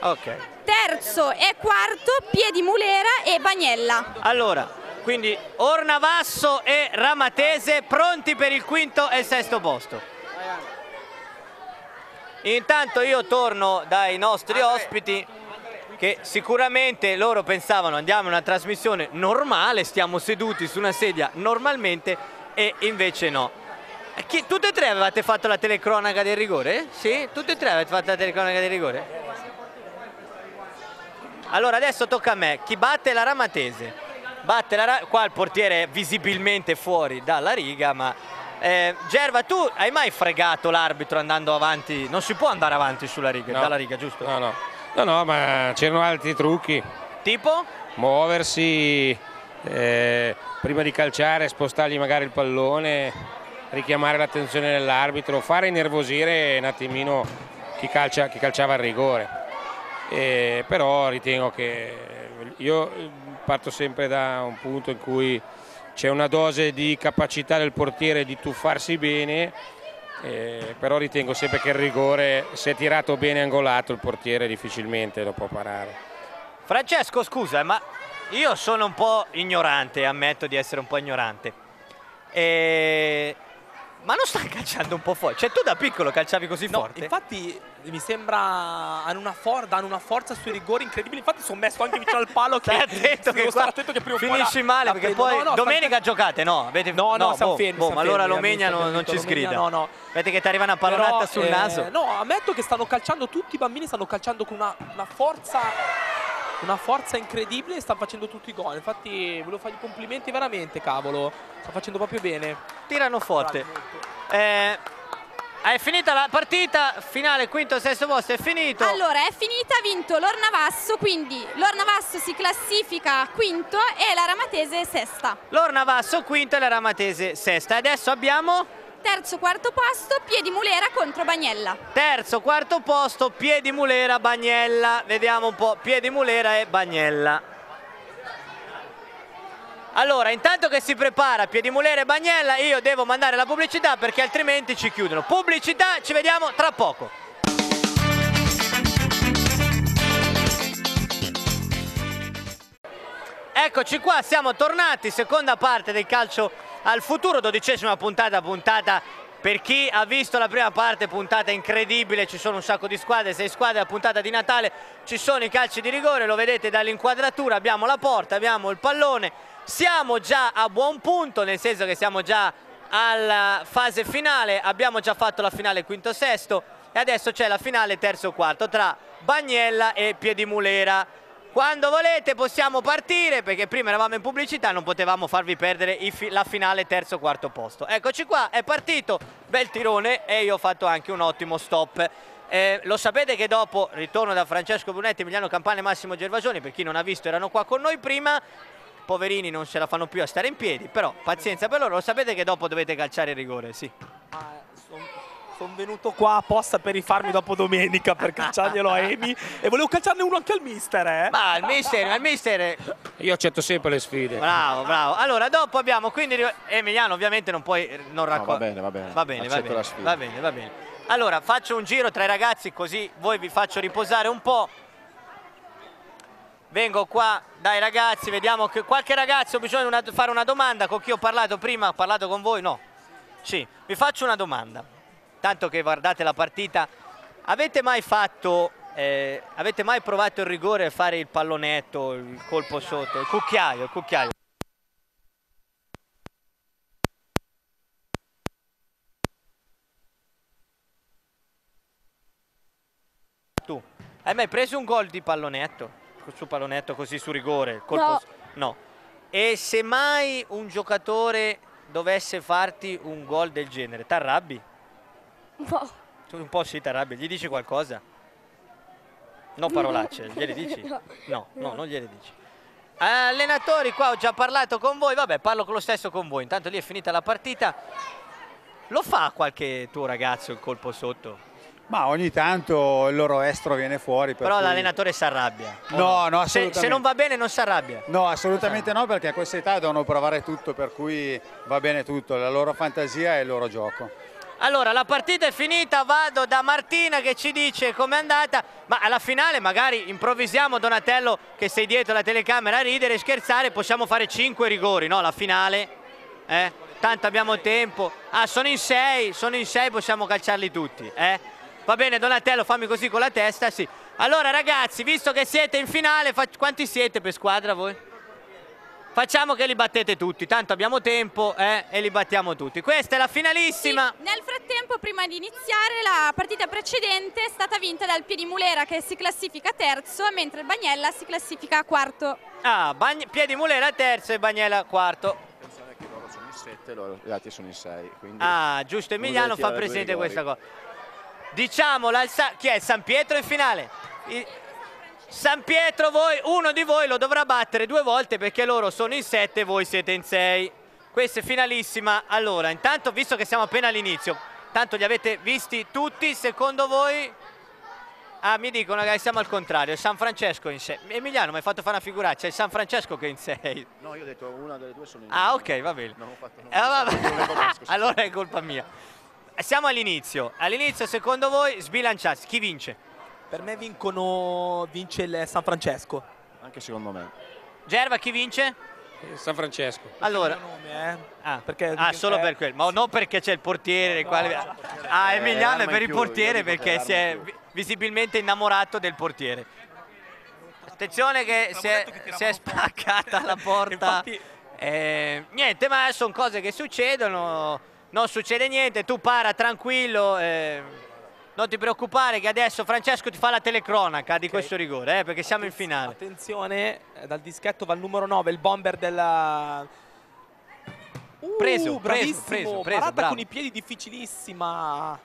Ok. Terzo e quarto Piedimulera e Bagnella. Allora, quindi Ornavasso e Ramatese pronti per il quinto e sesto posto. Intanto io torno dai nostri ospiti che sicuramente loro pensavano andiamo in una trasmissione normale, stiamo seduti su una sedia normalmente e invece no. Chi, tutte e tre avevate fatto la telecronaca del rigore? Sì? Tutte e tre avete fatto la telecronaca del rigore? Allora adesso tocca a me, chi batte la Ramatese? Batte la, qua il portiere è visibilmente fuori dalla riga ma eh, Gerva, tu hai mai fregato l'arbitro andando avanti? Non si può andare avanti sulla riga, no. dalla riga, giusto? No, no, no, no ma c'erano altri trucchi. Tipo? Muoversi, eh, prima di calciare, spostargli magari il pallone, richiamare l'attenzione dell'arbitro, fare innervosire un attimino chi, calcia, chi calciava il rigore. Eh, però ritengo che io parto sempre da un punto in cui c'è una dose di capacità del portiere di tuffarsi bene, eh, però ritengo sempre che il rigore, se tirato bene angolato, il portiere difficilmente lo può parare. Francesco, scusa, ma io sono un po' ignorante, ammetto di essere un po' ignorante. E Ma non sta calciando un po' forte? Cioè tu da piccolo calciavi così No, forte? infatti mi sembra hanno una, danno una forza sui rigori incredibile. Infatti sono messo anche vicino al palo che attento che qua attento che prima finisci male la perché poi No, no, domenica stanno- giocate, no? Avete... No, no, siamo boh, fermi, boh, ma allora Lomegna non, non ci. Lomegna, no, no. Vedete che ti arriva una pallonata Però, sul eh, naso. No, ammetto che stanno calciando tutti i bambini, stanno calciando con una, una forza una forza incredibile e stanno facendo tutti i gol. Infatti volevo fargli complimenti veramente, cavolo. Sta facendo proprio bene. Tirano forte. Eh, è finita la partita, finale quinto sesto posto, è finito. Allora, è finita, ha vinto l'Ornavasso, quindi l'Ornavasso si classifica quinto e la Ramatese sesta. L'Ornavasso quinto e la Ramatese sesta. E adesso abbiamo Terzo, quarto posto, Piedi Mulera contro Bagnella. terzo, quarto posto, Piedi Mulera, Bagnella. Vediamo un po', Piedi Mulera e Bagnella. Allora, intanto che si prepara Piedimulere e Bagnella, io devo mandare la pubblicità perché altrimenti ci chiudono. Pubblicità, ci vediamo tra poco. Eccoci qua, siamo tornati, seconda parte del calcio al futuro, dodicesima puntata, puntata per chi ha visto la prima parte, puntata incredibile, ci sono un sacco di squadre, sei squadre, la puntata di Natale, ci sono i calci di rigore, lo vedete dall'inquadratura, abbiamo la porta, abbiamo il pallone, siamo già a buon punto, nel senso che siamo già alla fase finale, abbiamo già fatto la finale quinto-sesto e adesso c'è la finale terzo-quarto tra Bagnella e Piedimulera. Quando volete possiamo partire perché prima eravamo in pubblicità non potevamo farvi perdere fi- la finale terzo quarto posto. Eccoci qua, è partito, bel tirone e io ho fatto anche un ottimo stop. Eh, lo sapete che dopo ritorno da Francesco Brunetti, Emiliano Campana e Massimo Gervasoni, per chi non ha visto erano qua con noi prima, poverini non ce la fanno più a stare in piedi, però pazienza per loro, lo sapete che dopo dovete calciare il rigore, sì. Sono venuto qua apposta per rifarmi dopo domenica per calciarglielo a Emi e volevo calciarne uno anche al mister, eh. Ma il mister, il mister Io accetto sempre le sfide. Bravo, bravo. Allora, dopo abbiamo quindi Emiliano, ovviamente non puoi eh, non va raccontare. bene, va bene. Va bene, va Accetto bene. la sfida. Va bene, va bene. Allora, faccio un giro tra i ragazzi così voi vi faccio riposare un po'. Vengo qua dai ragazzi, vediamo che qualche ragazzo ha bisogno di una- fare una domanda con chi ho parlato prima, ho parlato con voi? No. Sì, vi faccio una domanda. Tanto che guardate la partita, avete mai fatto eh, avete mai provato il rigore a fare il pallonetto, il colpo sotto, il cucchiaio, il cucchiaio? Tu hai mai preso un gol di pallonetto? Su pallonetto così su rigore? colpo No. no. E se mai un giocatore dovesse farti un gol del genere, t'arrabbi? No. Tu un po' sì, t'arrabbi, gli dici qualcosa? No parolacce, gliele dici? No. No, no, non gliele dici. Allenatori, qua ho già parlato con voi, vabbè, parlo con lo stesso con voi. Intanto lì è finita la partita. Lo fa qualche tuo ragazzo il colpo sotto? Ma ogni tanto il loro estro viene fuori. per Però cui- l'allenatore si arrabbia. No, no, Se- Se, assolutamente. non va bene non si arrabbia. No, assolutamente no, perché a questa età devono provare tutto, per cui va bene tutto, la loro fantasia e il loro gioco. Allora, la partita è finita, vado da Martina che ci dice com'è andata, ma alla finale magari improvvisiamo Donatello che sei dietro la telecamera a ridere e scherzare, possiamo fare 5 rigori, no? La finale, eh? Tanto abbiamo tempo. Ah, sono in 6, sono in 6, possiamo calciarli tutti, eh? Va bene Donatello, fammi così con la testa, sì. Allora ragazzi, visto che siete in finale, quanti siete per squadra voi? Facciamo che li battete tutti, tanto abbiamo tempo eh, e li battiamo tutti. Questa è la finalissima. Nel frattempo, prima di iniziare, la partita precedente è stata vinta dal Piedimulera che si classifica terzo, mentre il Bagnella si classifica quarto. Ah, Bagn- Piedimulera terzo e Bagnella quarto. Attenzione che loro sono in 7, gli altri sono in 6. Quindi Ah, giusto, Emiliano fa presente questa cosa. Sa- chi è? San Pietro in finale? I- San Pietro, voi, uno di voi lo dovrà battere due volte perché loro sono in sette e voi siete in sei. Questa è finalissima. Allora, intanto, visto che siamo appena all'inizio, tanto li avete visti tutti, secondo voi... Ah, mi dicono che siamo al contrario, San Francesco in 6. Emiliano, mi hai fatto fare una figuraccia, è San Francesco che è in 6. No, io ho detto una delle due sono in Ah, ok, va bene. Non ho fatto le conosco, sì. allora è colpa mia. Siamo all'inizio. All'inizio, secondo voi, sbilanciati. Chi vince? Per me vincono vince il San Francesco. Anche secondo me. Gerva, chi vince? San Francesco. Allora, Nome, eh? ah, Perché- ah, solo eh, per quello, ma non perché c'è il portiere. il quale... Ah, Emiliano è per il portiere perché si è visibilmente innamorato del portiere. Attenzione che si è, si è spaccata la porta. Eh, niente, ma sono cose che succedono, non succede niente, tu para tranquillo, eh, non ti preoccupare che adesso Francesco ti fa la telecronaca di questo rigore, eh, perché siamo in finale. Attenzione, eh, dal dischetto va il numero 9, il bomber della... Uh, Preso, preso, preso, preso, parata bravo. con i piedi difficilissima.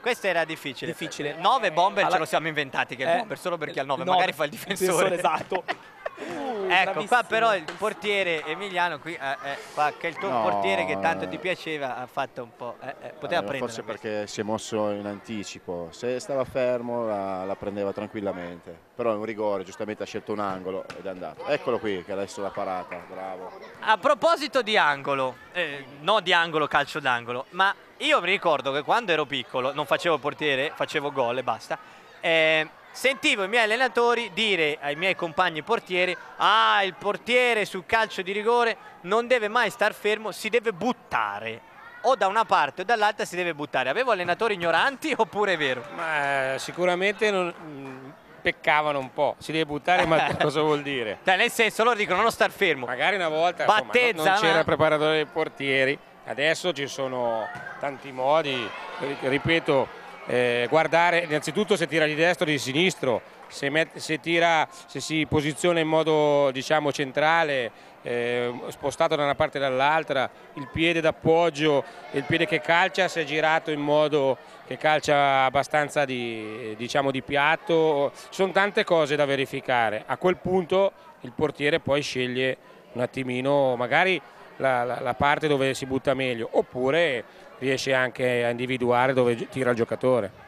Questa era difficile. Difficile. 9 bomber Alla- ce lo siamo inventati che è il Eh, bomber, solo perché al 9 il magari fa il difensore. esatto. Ecco, qua però il portiere Emiliano, qui, eh, eh, qua, che è il tuo No, portiere che tanto eh. ti piaceva, ha fatto un po'... eh, eh, poteva Allora, prendere. Forse perché si è mosso in anticipo. Se stava fermo la, la prendeva tranquillamente. Però è un rigore, giustamente ha scelto un angolo ed è andato. Eccolo qui che adesso la parata, bravo. A proposito di angolo, eh, no di angolo, calcio d'angolo, ma io mi ricordo che quando ero piccolo, non facevo portiere, facevo gol e basta, eh, sentivo i miei allenatori dire ai miei compagni portieri, ah il portiere sul calcio di rigore non deve mai star fermo, si deve buttare. O da una parte o dall'altra si deve buttare. Avevo allenatori ignoranti oppure è vero? Ma sicuramente non- mh, peccavano un po'. Si deve buttare, ma cosa vuol dire? Cioè, nel senso, loro dicono non star fermo. Magari una volta insomma, non- Battezza, c'era ma- il preparatore dei portieri, adesso ci sono tanti modi, ri- ripeto, eh, guardare innanzitutto se tira di destra o di sinistro, se, met- se tira, se si posiziona in modo diciamo centrale, eh, spostato da una parte e dall'altra, il piede d'appoggio il piede che calcia se è girato in modo che calcia abbastanza di, diciamo, di piatto, ci sono tante cose da verificare. A quel punto il portiere poi sceglie un attimino magari la, la- la parte dove si butta meglio oppure riesce anche a individuare dove tira il giocatore.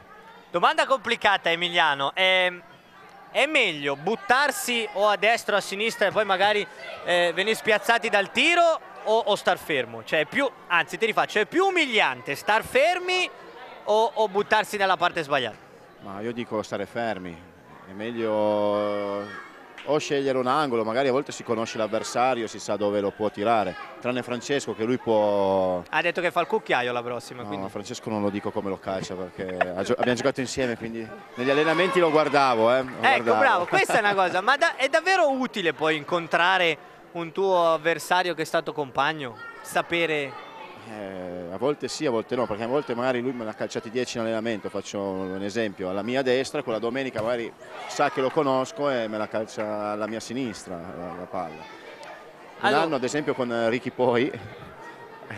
Domanda complicata Emiliano, è, è meglio buttarsi o a destra o a sinistra e poi magari eh, venire spiazzati dal tiro o, o star fermo? Cioè è più, anzi ti rifaccio, è più umiliante star fermi o, o buttarsi nella parte sbagliata? Ma io dico stare fermi. È meglio o scegliere un angolo, magari a volte si conosce l'avversario, si sa dove lo può tirare. Tranne Francesco che lui può... Ha detto che fa il cucchiaio la prossima, No, quindi... Francesco non lo dico come lo calcia perché abbiamo giocato insieme, quindi negli allenamenti lo guardavo. Eh, lo Ecco, guardavo. bravo, questa è una cosa, ma da- è davvero utile poi incontrare un tuo avversario che è stato compagno? Sapere... Eh, a volte sì, a volte no, perché a volte magari lui me ne ha calciati 10 in allenamento, faccio un esempio, alla mia destra, quella domenica magari sa che lo conosco e me la calcia alla mia sinistra la, la palla. Un Allora- anno ad esempio con Ricky Poi,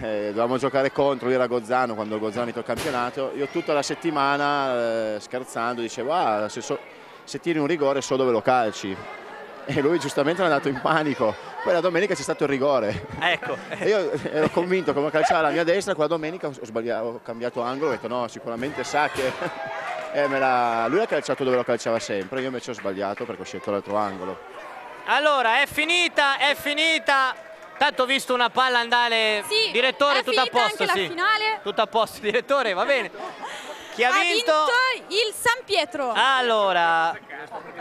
eh, dovevamo giocare contro, lui era Gozzano quando Gozzano vinto il campionato, io tutta la settimana eh, scherzando dicevo ah, se, so- se tiri un rigore so dove lo calci. E lui giustamente è andato in panico. Poi la domenica c'è stato il rigore. Ecco, E io ero convinto come calciava la mia destra, quella domenica ho, sbagliato, ho cambiato angolo, ho detto no, sicuramente sa che... E me la- Lui ha calciato dove lo calciava sempre, io invece ho sbagliato perché ho scelto l'altro angolo. Allora, è finita, è finita. Tanto ho visto una palla andare. Sì, direttore, è tutto a posto, anche la sì. finale. Tutto a posto, direttore, va bene. Chi ha, Ha vinto il San Pietro. Allora,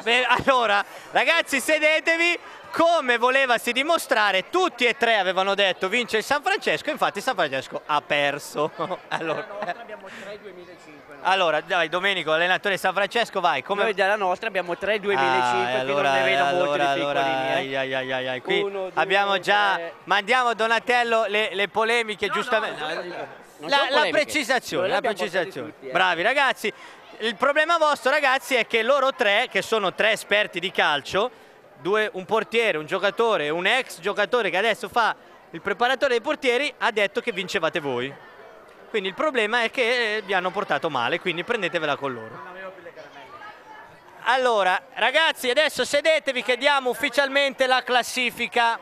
beh, allora, ragazzi, sedetevi. Come volevasi dimostrare, tutti e tre avevano detto vince il San Francesco, infatti San Francesco ha perso. Allora, abbiamo 3 2005. allora dai, Domenico, allenatore di San Francesco, vai. Come... Noi dalla nostra abbiamo 3 2005, Ah, allora, non ne vedo allora, di allora, piccolini. eh. ai, ai, ai, qui Uno, due, abbiamo già, tre. mandiamo a Donatello le, le polemiche, giustamente. non la, la precisazione, la precisazione. tutti, eh. Bravi ragazzi. Il problema vostro ragazzi è che loro tre, che sono tre esperti di calcio, due- un portiere, un giocatore un ex giocatore che adesso fa il preparatore dei portieri, ha detto che vincevate voi. Quindi il problema è che eh, vi hanno portato male, quindi prendetevela con loro. Allora, ragazzi, adesso sedetevi che diamo ufficialmente la classifica.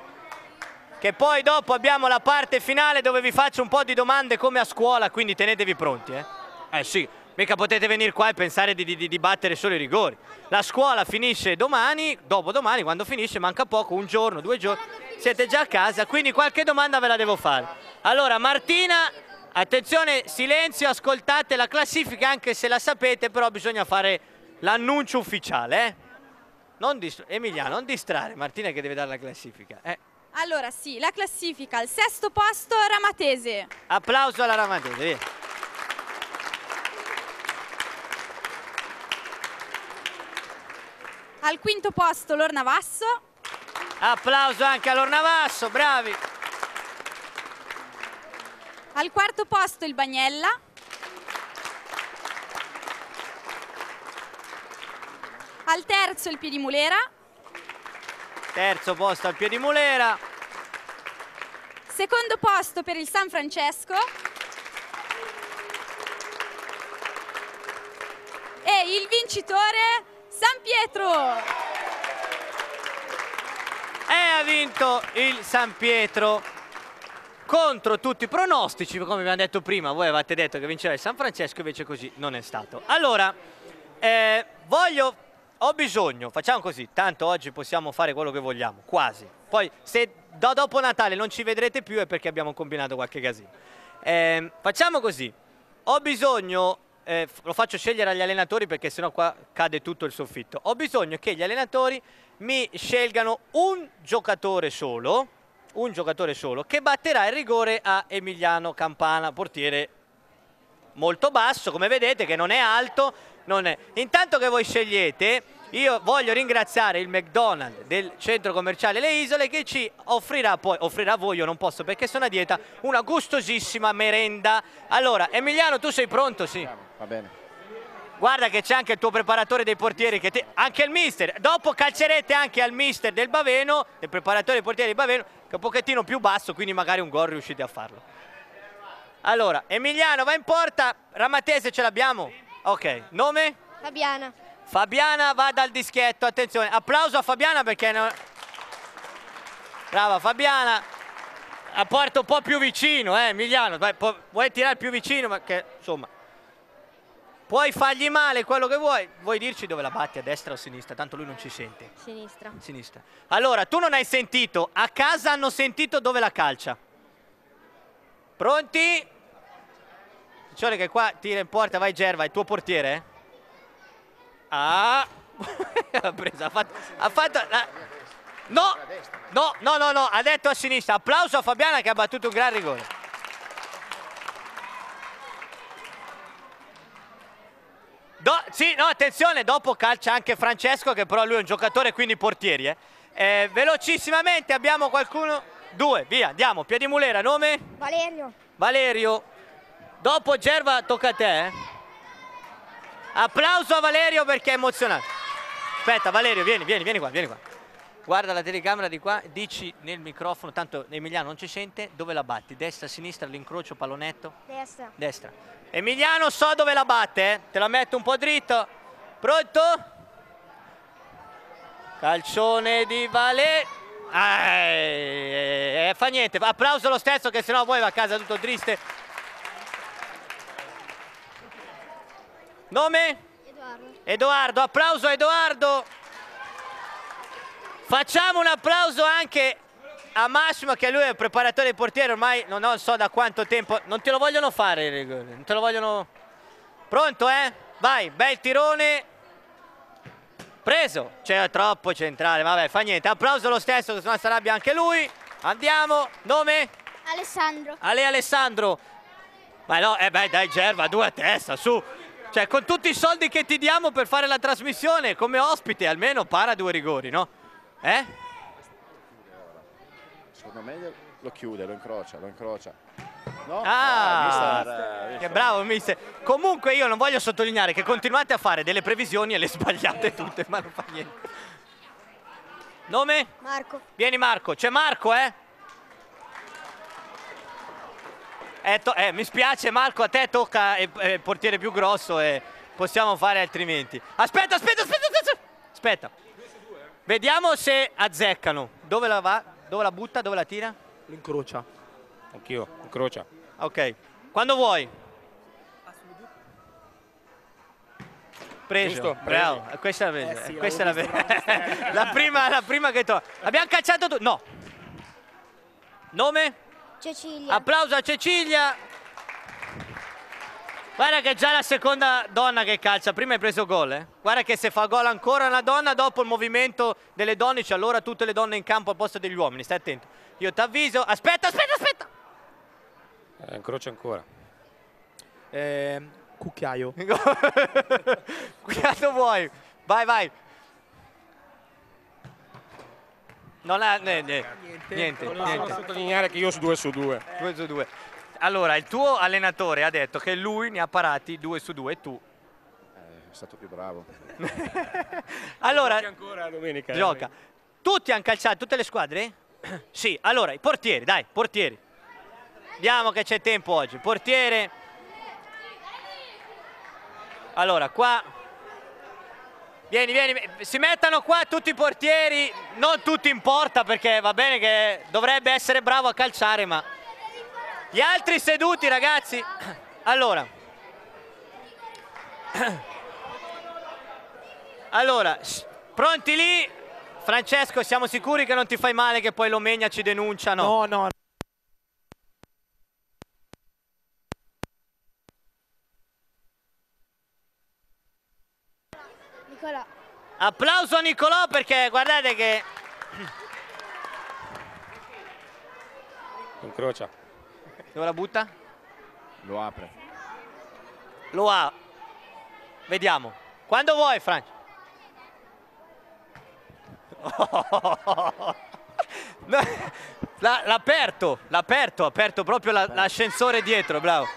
Che poi dopo abbiamo la parte finale dove vi faccio un po' di domande come a scuola, quindi tenetevi pronti, eh? Eh sì, mica potete venire qua e pensare di, di- di- battere solo i rigori. La scuola finisce domani, dopodomani, quando finisce, manca poco, un giorno, due giorni, siete già a casa, quindi qualche domanda ve la devo fare. Allora, Martina, attenzione, silenzio, ascoltate la classifica, anche se la sapete, però bisogna fare l'annuncio ufficiale, eh? Non Emiliano, non distrarre Martina che deve dare la classifica. Eh. Allora sì, la classifica al sesto posto Ramatese, Applauso alla Ramadese, via. al quinto posto Lornavasso, Applauso anche all'Ornavasso, bravi. al quarto posto il Bagnella, al terzo il Piedimulera, Terzo posto al Piedimulera. secondo posto per il San Francesco e il vincitore San Pietro. E ha vinto il San Pietro contro tutti i pronostici, come abbiamo detto prima, voi avevate detto che vinceva il San Francesco, invece così non è stato. Allora, eh, voglio, ho bisogno, facciamo così, tanto oggi possiamo fare quello che vogliamo, quasi. Poi se da dopo Natale non ci vedrete più è perché abbiamo combinato qualche casino. Eh, facciamo così, ho bisogno, eh, lo faccio scegliere agli allenatori perché sennò qua cade tutto il soffitto, ho bisogno che gli allenatori mi scelgano un giocatore solo, un giocatore solo, che batterà il rigore a Emiliano Campana, portiere molto basso, come vedete che non è alto. Non è- Intanto che voi scegliete, io voglio ringraziare il McDonald's del centro commerciale Le Isole che ci offrirà poi, offrirà a voi, io non posso perché sono a dieta, una gustosissima merenda. Allora, Emiliano, tu sei pronto? Sì. Va bene. Guarda che c'è anche il tuo preparatore dei portieri, che te- anche il mister. Dopo calcerete anche al mister del Baveno, del preparatore dei portieri del Baveno, che è un pochettino più basso, quindi magari un gol riuscite a farlo. Allora, Emiliano va in porta, Ramatese ce l'abbiamo? Ok, nome? Fabiana. Fabiana va dal dischietto, attenzione, applauso a Fabiana perché... non- Brava Fabiana, a porta un po' più vicino, eh Emiliano, Vai, vuoi tirare più vicino, ma che insomma... Puoi fargli male quello che vuoi, vuoi dirci dove la batti, a destra o a sinistra, tanto lui non ci sente. Sinistra. Sinistra. Allora, tu non hai sentito, a casa hanno sentito dove la calcia. Pronti? Attenzione che qua tira in porta, vai Gerva, è il tuo portiere? Ah! ha preso, ha fatto... Ha fatto la- No! No, no, no, no, ha detto a sinistra. Applauso a Fabiana che ha battuto un gran rigore. Do- sì, no, attenzione, dopo calcia anche Francesco, che però lui è un giocatore, quindi portieri. Eh. Eh, velocissimamente abbiamo qualcuno. Due, via, andiamo. Piedimulera, nome? Valerio. Valerio. Dopo Gerva tocca a te. eh. Applauso a Valerio perché è emozionato. Aspetta, Valerio, vieni, vieni, vieni qua, vieni qua. Guarda la telecamera di qua, dici nel microfono, tanto Emiliano non ci sente, dove la batti? Destra, sinistra, l'incrocio, pallonetto? Destra. Destra. Emiliano so dove la batte, eh. te la metto un po' dritto. Pronto? Calcione di Vale. Eh, eh, fa niente, applauso lo stesso che sennò poi va a casa tutto triste. Nome? Edoardo. Edoardo, applauso a Edoardo. Facciamo un applauso anche a Massimo che lui è il preparatore dei portieri, ormai non so da quanto tempo, non te lo vogliono fare il rigore, non te lo vogliono... Pronto eh? Vai, bel tirone. Preso, c'è troppo centrale, vabbè fa niente, applauso lo stesso che sennò si arrabbia anche lui. Andiamo, nome? Alessandro. Ale Alessandro. Ma no, eh beh, dai Gerva, due a testa, su. Cioè, con tutti i soldi che ti diamo per fare la trasmissione, come ospite, almeno para due rigori, no? Eh? Secondo me lo chiude, lo incrocia, lo incrocia. No? Ah, mister, eh, che bravo, mister. Comunque io non voglio sottolineare che continuate a fare delle previsioni e le sbagliate tutte, ma non fa niente. Nome? Marco. Vieni Marco, c'è Marco, eh? Eh, eh, mi spiace Marco, a te tocca eh, eh, il portiere più grosso e possiamo fare altrimenti. Aspetta, aspetta, aspetta, aspetta. Aspetta. Vediamo se azzeccano. Dove la va? Dove la butta? Dove la tira? Lo incrocia. Anch'io, incrocia. Ok. Quando vuoi. Preso. Giusto, Bravo. preso. Questa è la Eh sì, questa è la, la prima, la prima che to. Abbiamo cacciato tu. No. Nome? Cecilia. Applauso a Cecilia. Guarda che è già la seconda donna che calcia, prima hai preso gol, eh? Guarda che se fa gol ancora una donna, dopo il movimento delle donne, c'è allora tutte le donne in campo al posto degli uomini, stai attento. Io ti avviso, aspetta, aspetta, aspetta! Eh, incrocia ancora. Eh, cucchiaio. Quando vuoi, vai, vai. Non ha, ne- ne- niente, Volevo niente. sottolineare che io su due su due. Due su due. Allora, il tuo allenatore ha detto che lui ne ha parati due su due e tu. È stato più bravo. Allora, ancora domenica. eh. gioca. Tutti hanno calciato, tutte le squadre? sì, allora, i portieri, dai, portieri. Vediamo che c'è tempo oggi. Portiere. Allora, qua. Vieni, vieni, si mettano qua tutti i portieri, non tutti in porta perché va bene che dovrebbe essere bravo a calciare, ma gli altri seduti, ragazzi. Allora. Allora, pronti lì? Francesco, siamo sicuri che non ti fai male che poi l'Omegna ci denuncia? No, no. Nicola. Applauso a Nicolò perché guardate che... Incrocia. Dove la butta? Lo apre. Lo ha. Vediamo. Quando vuoi, Francia. No, l'ha, l'ha aperto, l'ha aperto, ha aperto proprio la- l'ascensore dietro, bravo.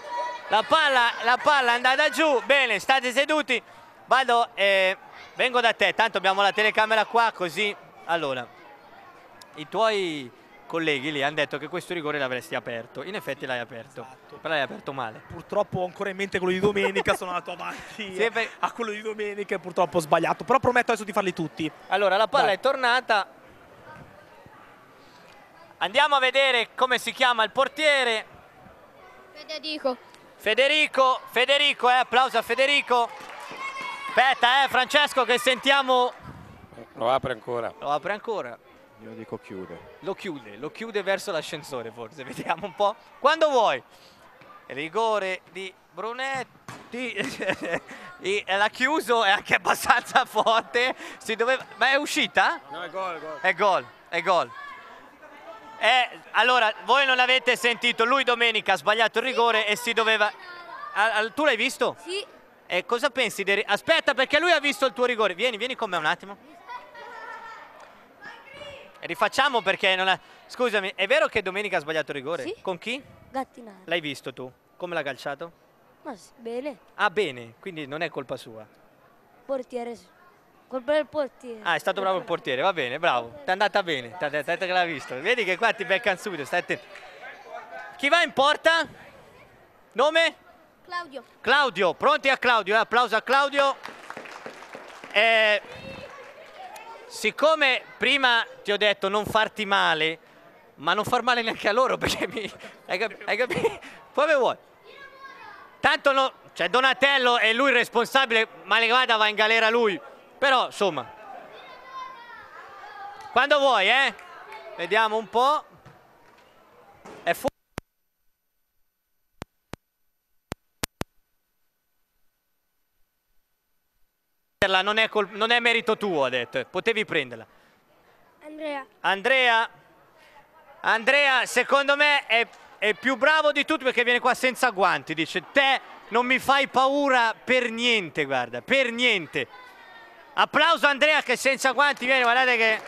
La palla, la palla è andata giù, bene, state seduti. Vado, eh, vengo da te, tanto abbiamo la telecamera qua, così. Allora, i tuoi colleghi lì hanno detto che questo rigore l'avresti aperto. In effetti l'hai aperto, però l'hai aperto male. Purtroppo ho ancora in mente quello di domenica, sono andato avanti beh. a quello di domenica e purtroppo ho sbagliato. Però prometto adesso di farli tutti. Allora, la palla Vai. è tornata. Andiamo a vedere come si chiama il portiere. Federico. Federico, Federico, eh, applauso a Federico. Aspetta, eh, Francesco, che sentiamo. Lo apre ancora. Lo apre ancora. Io dico chiude. Lo chiude, lo chiude verso l'ascensore forse, vediamo un po'. Quando vuoi. Rigore di Brunetti. E L'ha chiuso, è anche abbastanza forte. Si doveva... Ma è uscita? No, è gol, gol. È gol, è gol. Eh, allora, voi non avete sentito, lui domenica ha sbagliato il rigore e si doveva... Ah, tu l'hai visto? Sì. E cosa pensi? dei Aspetta, perché lui ha visto il tuo rigore. Vieni, vieni con me un attimo. Rifacciamo perché non è... Scusami, è vero che domenica ha sbagliato il rigore? Sì. Con chi? Gattinaro. L'hai visto tu? Come l'ha calciato? Ma sì, bene. Ah, bene, quindi non è colpa sua. Portiere. Colpa del portiere. Ah, è stato bravo il portiere, va bene, bravo. Ti è andata bene, ti ha detto che l'ha visto. Vedi che qua ti beccano subito, stai attento. Chi va in porta? Nome? Claudio. Claudio, pronti a Claudio, eh? applauso a Claudio. Eh, siccome prima ti ho detto non farti male, ma non far male neanche a loro perché mi... Hai, cap- hai capito? Come vuoi? Tanto no, cioè Donatello è lui il responsabile, male vada va in galera lui. Però, insomma, quando vuoi, eh? Vediamo un po'. È fu- non è, col- non è merito tuo, ha detto. Potevi prenderla. Andrea. Andrea, Andrea, secondo me è, è più bravo di tutti perché viene qua senza guanti. Dice, te non mi fai paura per niente, guarda, per niente. Applauso Andrea che senza guanti viene, guardate che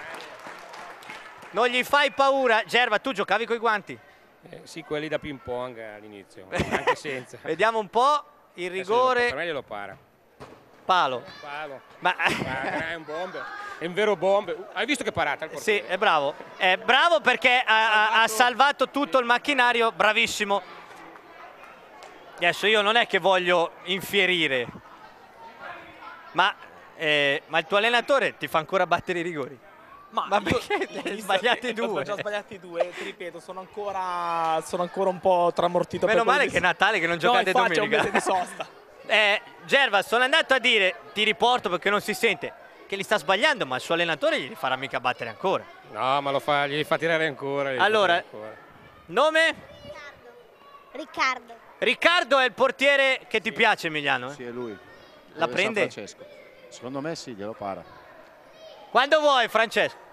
non gli fai paura. Gerva, tu giocavi con i guanti? Eh, sì, quelli da ping pong all'inizio, anche senza. Vediamo un po' il rigore. Per me glielo para. Palo. Palo. Ma... Ma è un bomber. È un vero bomber. Hai visto che parata il Sì, è bravo. È bravo perché ha, ha- ha salvato tutto il macchinario, bravissimo. Adesso io non è che voglio infierire, ma, eh, ma il tuo allenatore ti fa ancora battere i rigori. Ma, Ma io- perché ne hai io- sbagliati ne ho due? già sbagliati due, ti ripeto, sono ancora, sono ancora un po' tramortito. Meno male che è Natale che non No, giocate infatti, è un domenica. mese di sosta. Eh, Gerva, sono andato a dire, ti riporto perché non si sente, che li sta sbagliando, ma il suo allenatore gli farà mica battere ancora. No, ma lo fa, gli fa tirare ancora. Allora, ancora. nome? Riccardo. Riccardo è il portiere che ti piace, Emiliano? eh? Sì, è lui. La prende? Secondo me sì, glielo para. Quando vuoi, Francesco.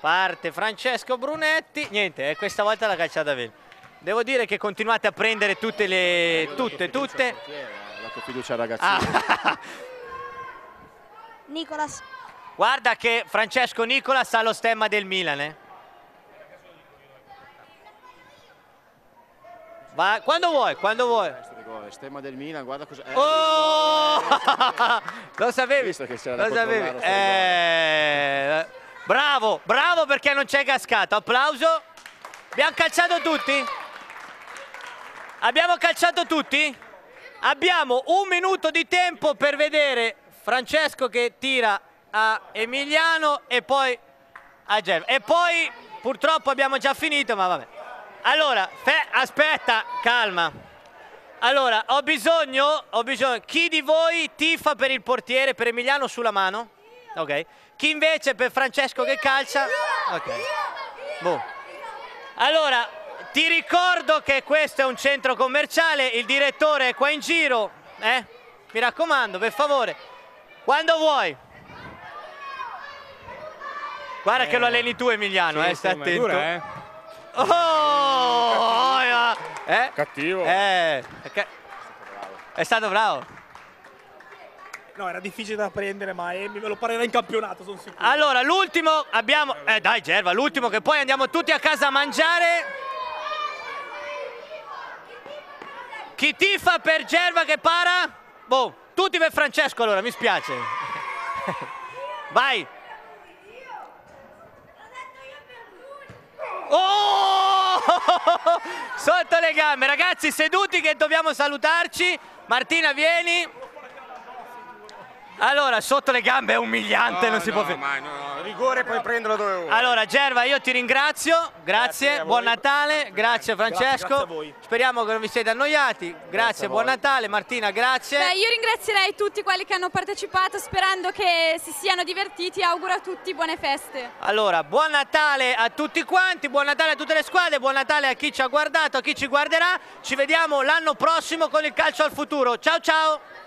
Parte Francesco Brunetti. Niente, eh, questa volta la calciata bene. Devo dire che continuate a prendere tutte le... tutte, tutte. Ha dato fiducia al ragazzino. Ah, Nicolas. guarda che Francesco Nicolas ha lo stemma del Milan, eh. Va, quando vuoi, quando vuoi. Stemma del Milan, guarda cosa... eh, Oh! lo sapevi? Visto che c'era Lo sapevi? Eh, bravo, bravo perché non c'è cascato. Applauso. Abbiamo calciato tutti? Abbiamo calciato tutti? Abbiamo un minuto di tempo per vedere Francesco che tira a Emiliano e poi a Gerva. E poi purtroppo abbiamo già finito, ma vabbè. Allora, aspetta, calma. Allora, ho bisogno, ho bisogno, chi di voi tifa per il portiere, per Emiliano sulla mano? Ok. Chi invece per Francesco che calcia? Ok. Boh. Allora, ti ricordo che questo è un centro commerciale, il direttore è qua in giro, eh? Mi raccomando, per favore, quando vuoi. Guarda che lo alleni tu Emiliano, Sì, eh, stai attento. dura, eh. Oh, eh? Cattivo. Eh, è stato bravo. No, era difficile da prendere, ma Emi me lo parerà in campionato, sono sicuro. Allora, l'ultimo abbiamo... Eh dai Gerva, l'ultimo che poi andiamo tutti a casa a mangiare. Chi tifa per Gerva che para? Boh, tutti per Francesco allora, mi spiace. Vai. Oh! Sotto le gambe, ragazzi, seduti che dobbiamo salutarci. Martina, vieni. Allora, sotto le gambe è umiliante, non si può fare. mai, no, no, rigore puoi prenderlo dove vuoi. Allora, Gerva, io ti ringrazio, grazie, Grazie buon. Natale, grazie Francesco. grazie a voi. Speriamo che non vi siete annoiati. Grazie, buon. Natale, Martina, grazie. Beh, io ringrazierei tutti quelli che hanno partecipato sperando che si siano divertiti. Auguro a tutti buone feste. Allora, buon Natale a tutti quanti, buon Natale a tutte le squadre, buon Natale a chi ci ha guardato, a chi ci guarderà. Ci vediamo l'anno prossimo con il calcio al futuro. Ciao ciao!